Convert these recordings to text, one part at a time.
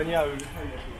on, yeah.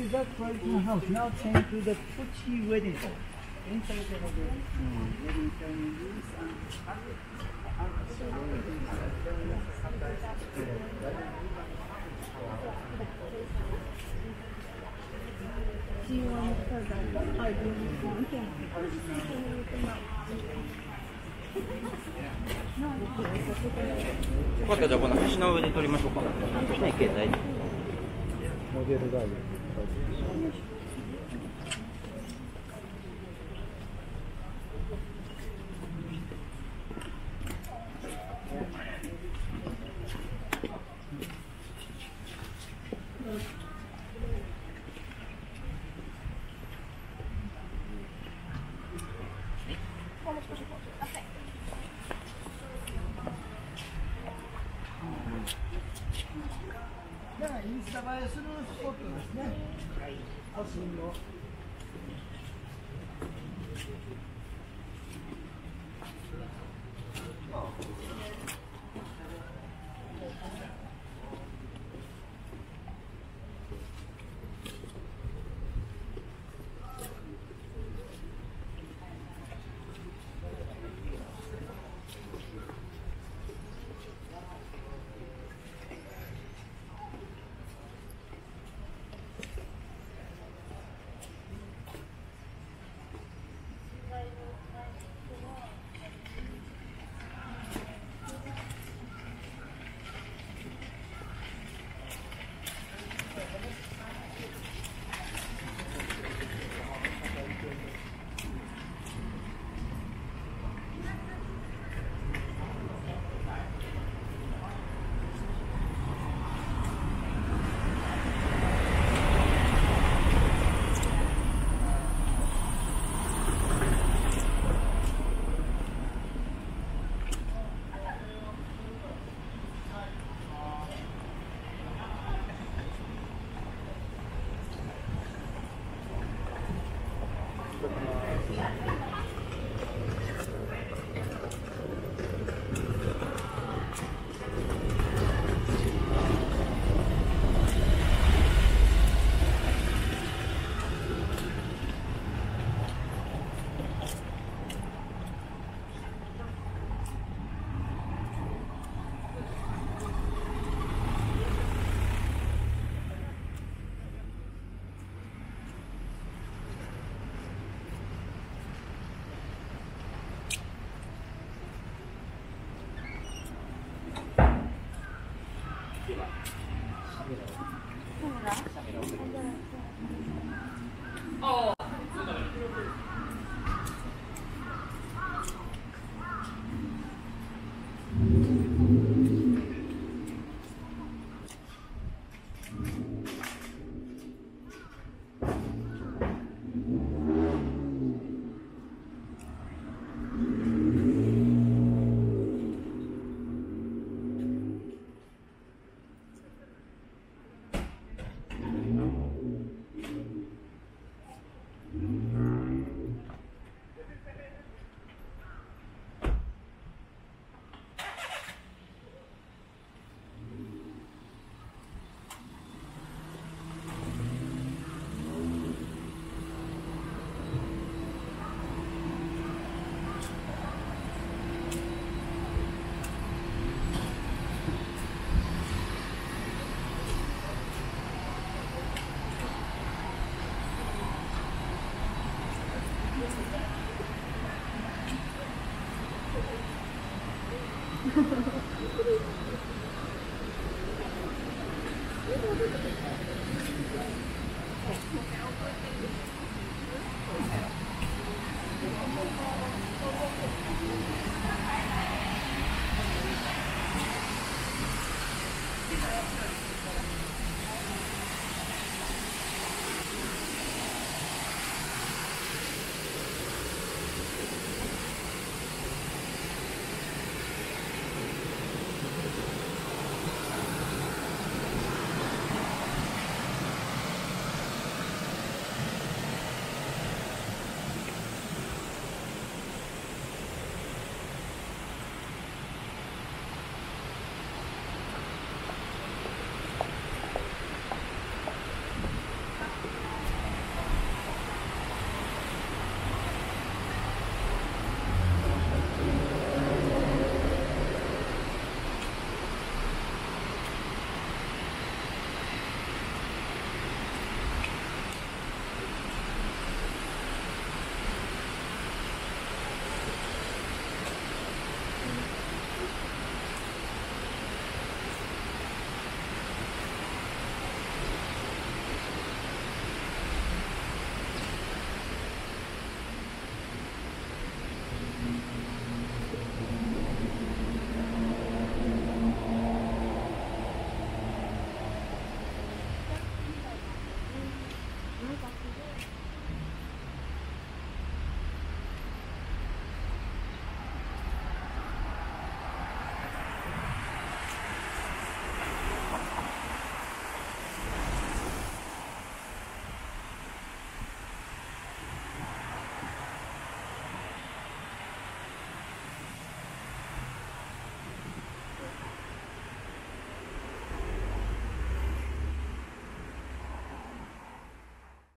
This is that traditional house now change to the Puchi wedding hall. Inside the have the mm. wedding ceremonies and Do you want to put that? Oh, do want to? よかったらじゃあこの橋の上で撮りましょうか。ね、携帯。モデルガイド。インスタ映えするスポットですね。二十多。 어.